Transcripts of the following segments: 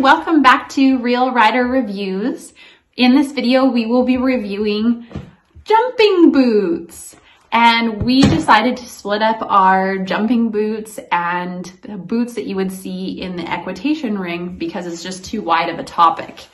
welcome back to Real Rider Reviews. In this video, we will be reviewing jumping boots. And we decided to split up our jumping boots and the boots that you would see in the equitation ring because it's just too wide of a topic.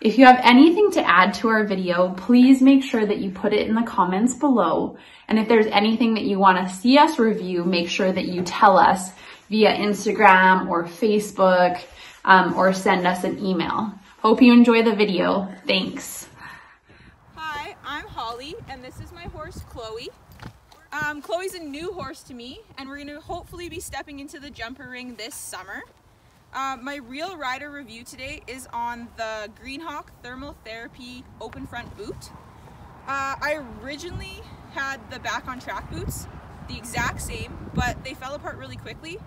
If you have anything to add to our video, please make sure that you put it in the comments below. And if there's anything that you want to see us review, make sure that you tell us via Instagram or Facebook um, or send us an email. Hope you enjoy the video. Thanks. Hi, I'm Holly, and this is my horse, Chloe. Um, Chloe's a new horse to me, and we're going to hopefully be stepping into the jumper ring this summer. Um, my real rider review today is on the Greenhawk Thermal Therapy open front boot. Uh, I originally had the back on track boots, the exact same, but they fell apart really quickly.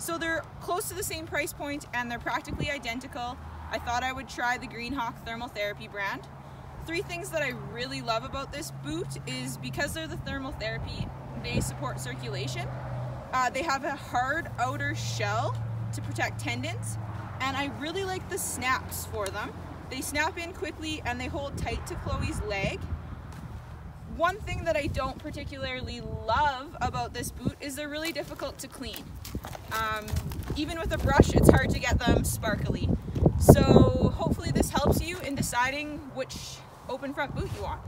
So they're close to the same price point and they're practically identical. I thought I would try the Greenhawk Thermal Therapy brand. Three things that I really love about this boot is because they're the thermal therapy, they support circulation. Uh, they have a hard outer shell to protect tendons and I really like the snaps for them. They snap in quickly and they hold tight to Chloe's leg one thing that I don't particularly love about this boot is they're really difficult to clean. Um, even with a brush, it's hard to get them sparkly. So hopefully this helps you in deciding which open front boot you want.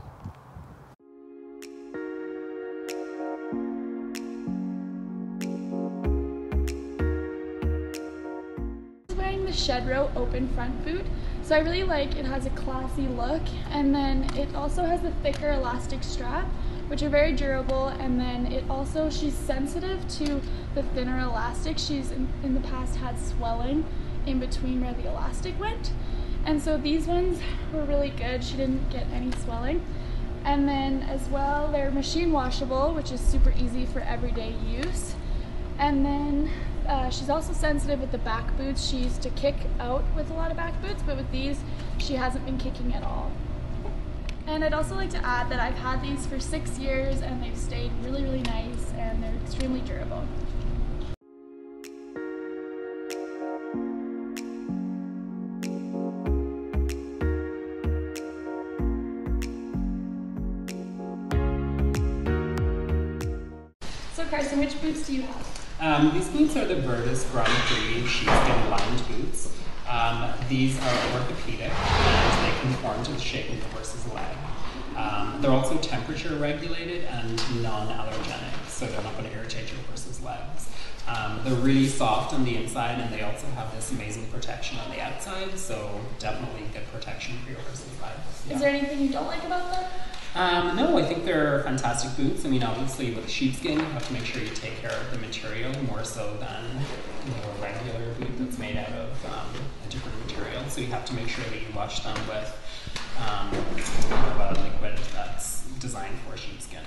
wearing the Shedrow open front boot. So I really like it has a classy look and then it also has a thicker elastic strap which are very durable and then it also she's sensitive to the thinner elastic. She's in, in the past had swelling in between where the elastic went and so these ones were really good. She didn't get any swelling. And then as well, they're machine washable, which is super easy for everyday use. And then uh, she's also sensitive with the back boots. She used to kick out with a lot of back boots, but with these, she hasn't been kicking at all. And I'd also like to add that I've had these for six years and they've stayed really, really nice and they're extremely durable. So Carson, which boots do you have? Um, these boots are the Veredus Grand Prix sheepskin lined boots. Um, these are orthopedic conform to the shape of the horse's leg. Um, they're also temperature regulated and non-allergenic, so they're not going to irritate your horse's legs. Um, they're really soft on the inside and they also have this amazing protection on the outside, so definitely good protection for your horse's legs. Yeah. Is there anything you don't like about them? Um, no, I think they're fantastic boots. I mean, obviously with sheepskin, you have to make sure you take care of the material more so than you know, a regular boot that's made out of um, a different material. So you have to make sure that you wash them with um, a liquid that's designed for sheepskin.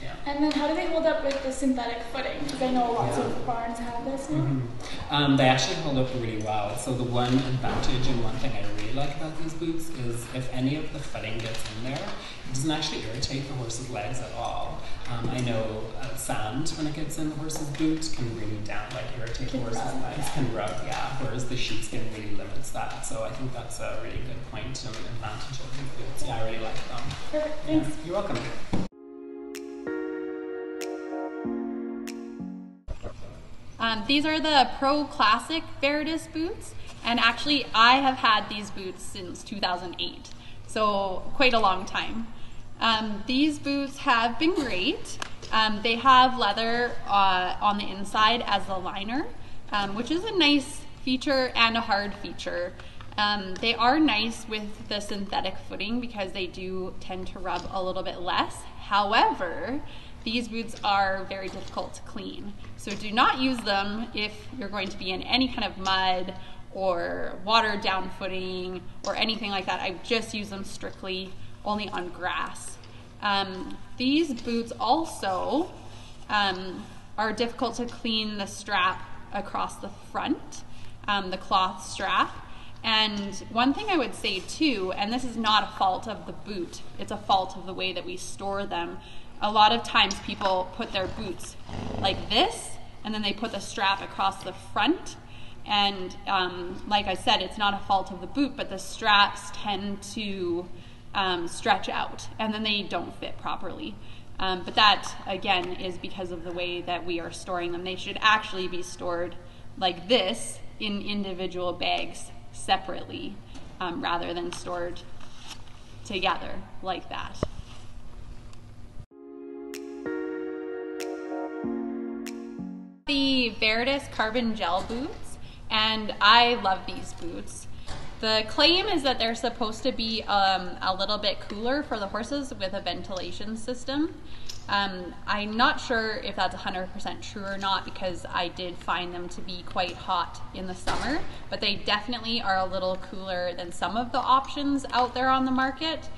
Yeah. And then how do they hold up with the synthetic footing? Because I know lots yeah. of barns have this now. Mm-hmm. Um, they actually hold up really well. So the one advantage and one thing I really like about these boots is if any of the footing gets in there, it doesn't actually irritate the horse's legs at all. Um, I know uh, sand when it gets in the horse's boot can really down like irritate the horse's rub, legs, yeah. can rub, yeah. Whereas the sheepskin really limits that. So I think that's a really good point and advantage of these boots. Yeah, I really like them. Perfect. Thanks. Yeah. You're welcome. Um, these are the Pro Classic Veredus boots, and actually I have had these boots since 2008, so quite a long time. Um, these boots have been great. Um, they have leather uh, on the inside as the liner, um, which is a nice feature and a hard feature. Um, they are nice with the synthetic footing because they do tend to rub a little bit less. However, these boots are very difficult to clean. So do not use them if you're going to be in any kind of mud or watered down footing or anything like that. I just use them strictly only on grass. Um, these boots also um, are difficult to clean the strap across the front, um, the cloth strap. And one thing I would say too, and this is not a fault of the boot, it's a fault of the way that we store them a lot of times people put their boots like this and then they put the strap across the front And um, like I said, it's not a fault of the boot, but the straps tend to um, stretch out and then they don't fit properly. Um, but that, again, is because of the way that we are storing them. They should actually be stored like this in individual bags separately um, rather than stored together like that. The Veredus Carbon Gel boots, and I love these boots. The claim is that they're supposed to be um, a little bit cooler for the horses with a ventilation system. Um, I'm not sure if that's 100% true or not because I did find them to be quite hot in the summer, but they definitely are a little cooler than some of the options out there on the market.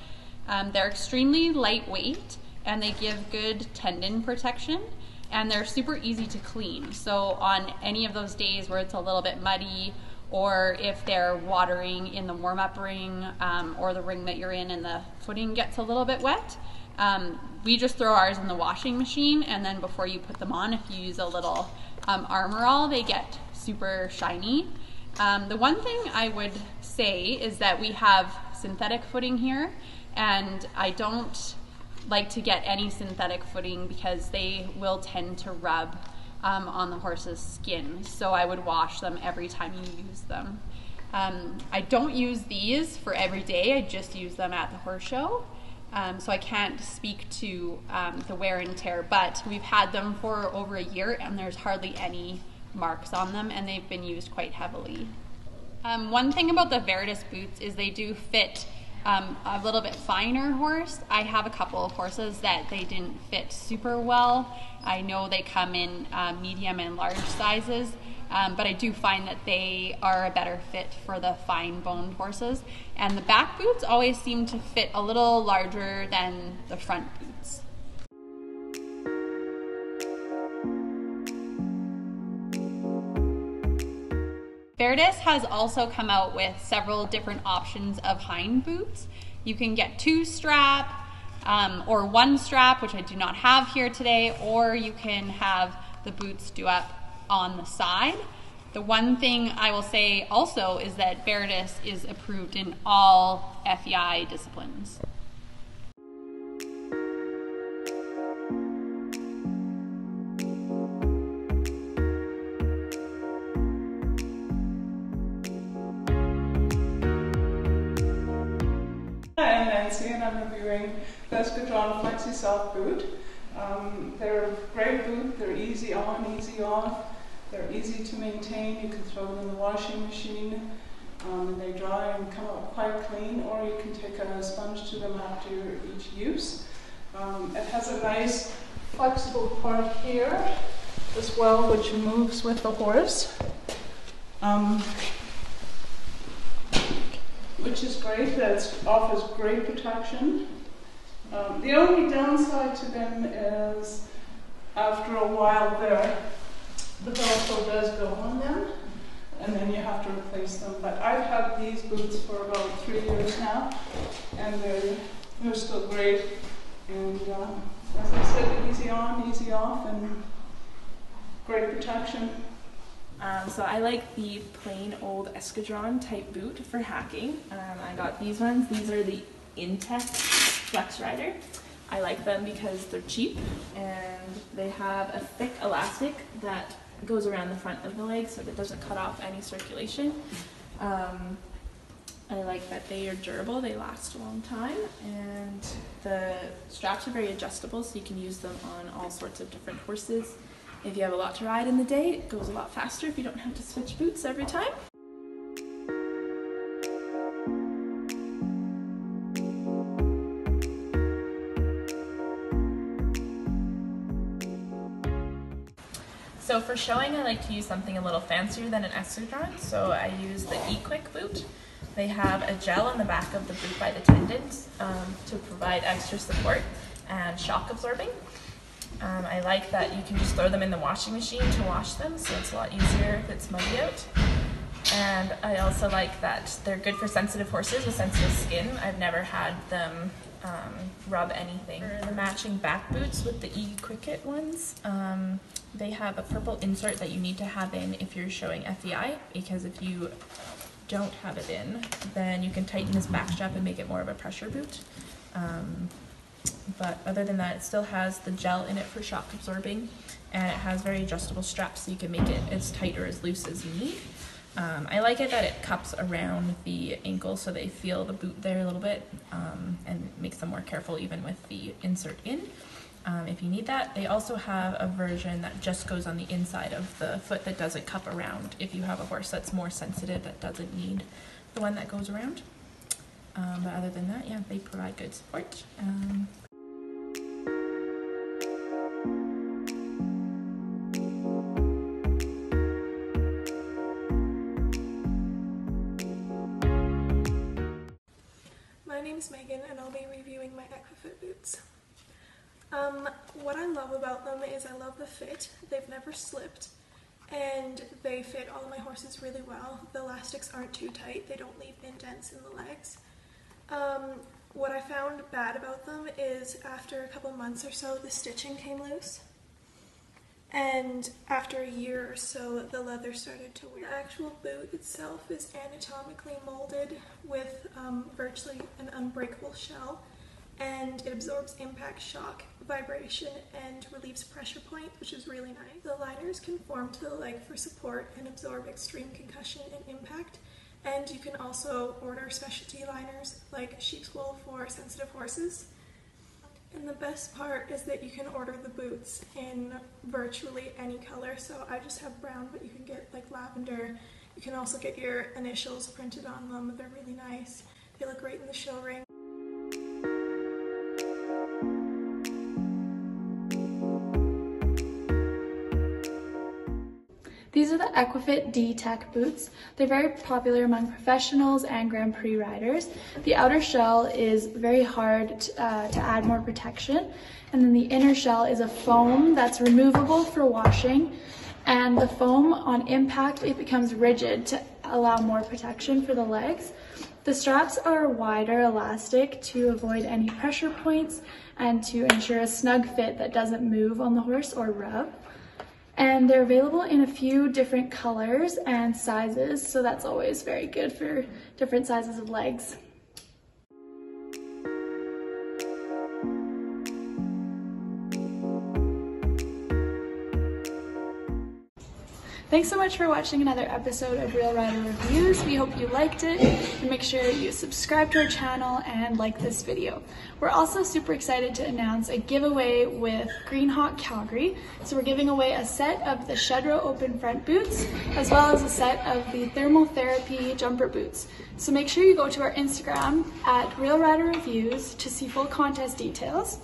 Um, they're extremely lightweight and they give good tendon protection and they're super easy to clean. So on any of those days where it's a little bit muddy or if they're watering in the warm-up ring um, or the ring that you're in and the footing gets a little bit wet, um, we just throw ours in the washing machine and then before you put them on, if you use a little um, Armor All, they get super shiny. Um, the one thing I would say is that we have synthetic footing here and I don't like to get any synthetic footing because they will tend to rub um, on the horse's skin. So I would wash them every time you use them. Um, I don't use these for every day, I just use them at the horse show. Um, so I can't speak to um, the wear and tear, but we've had them for over a year and there's hardly any marks on them and they've been used quite heavily. Um, one thing about the Veredus boots is they do fit um, a little bit finer horse. I have a couple of horses that they didn't fit super well. I know they come in uh, medium and large sizes, um, but I do find that they are a better fit for the fine boned horses. And the back boots always seem to fit a little larger than the front boots. Veredus has also come out with several different options of hind boots. You can get two strap um, or one strap, which I do not have here today, or you can have the boots do up on the side. The one thing I will say also is that Veredus is approved in all FEI disciplines. I'm Nancy and I'm reviewing the Eskadron Flexi Soft Boot. Um, they're great boot, they're easy on, easy off, they're easy to maintain, you can throw them in the washing machine um, and they dry and come out quite clean or you can take a sponge to them after each use. Um, it has a nice flexible part here as well which moves with the horse. Which is great. It offers great protection. Um, the only downside to them is after a while the Velcro does go on them and then you have to replace them. But I've had these boots for about three years now and they're, they're still great. And uh, as I said, easy on, easy off, and great protection. Um, so I like the plain old Eskadron type boot for hacking. Um, I got these ones. These are the Intex Flex Rider. I like them because they're cheap and they have a thick elastic that goes around the front of the leg so that it doesn't cut off any circulation. Um, I like that they are durable, they last a long time, and the straps are very adjustable so you can use them on all sorts of different horses. If you have a lot to ride in the day, it goes a lot faster if you don't have to switch boots every time. So for showing, I like to use something a little fancier than an Eskadron, so I use the EQuick boot. They have a gel in the back of the boot by the tendons um, to provide extra support and shock absorbing. Um, I like that you can just throw them in the washing machine to wash them, so it's a lot easier if it's muddy out. And I also like that they're good for sensitive horses with sensitive skin. I've never had them um, rub anything. For the matching back boots with the E Cricket ones, um, they have a purple insert that you need to have in if you're showing FEI because if you don't have it in, then you can tighten this back strap and make it more of a pressure boot. Um, but other than that, it still has the gel in it for shock absorbing and it has very adjustable straps so you can make it as tight or as loose as you need. Um, I like it that it cups around the ankle so they feel the boot there a little bit um, and makes them more careful even with the insert in. Um, if you need that, they also have a version that just goes on the inside of the foot that doesn't cup around if you have a horse that's more sensitive that doesn't need the one that goes around. Um, but other than that, yeah, they provide good support. Um, about them is I love the fit. They've never slipped and they fit all my horses really well. The elastics aren't too tight. They don't leave indents in the legs. Um, what I found bad about them is after a couple months or so the stitching came loose and after a year or so the leather started to wear. The actual boot itself is anatomically molded with um, virtually an unbreakable shell and it absorbs impact shock, vibration, and relieves pressure point, which is really nice. The liners can form to the leg for support and absorb extreme concussion and impact. And you can also order specialty liners like sheep's wool for sensitive horses. And the best part is that you can order the boots in virtually any color. So I just have brown, but you can get like lavender. You can also get your initials printed on them. They're really nice. They look great in the show ring. These are the Equifit D-Tech boots. They're very popular among professionals and Grand Prix riders. The outer shell is very hard to, uh, to add more protection. And then the inner shell is a foam that's removable for washing. And the foam on impact, it becomes rigid to allow more protection for the legs. The straps are wider elastic to avoid any pressure points and to ensure a snug fit that doesn't move on the horse or rub and they're available in a few different colors and sizes so that's always very good for different sizes of legs. Thanks so much for watching another episode of Real Rider Reviews. We hope you liked it and make sure you subscribe to our channel and like this video. We're also super excited to announce a giveaway with Greenhawk Calgary. So we're giving away a set of the Shedrow open front boots as well as a set of the thermal therapy jumper boots. So make sure you go to our Instagram at Real Rider Reviews to see full contest details.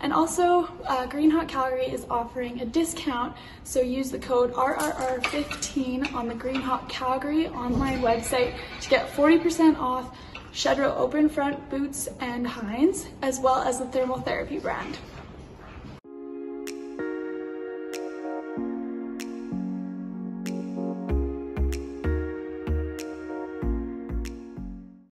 And also, uh, Greenhawk Calgary is offering a discount, so use the code RRR15 on the Greenhawk Calgary online website to get 40% off Shedrow open front boots and hinds, as well as the thermal therapy brand.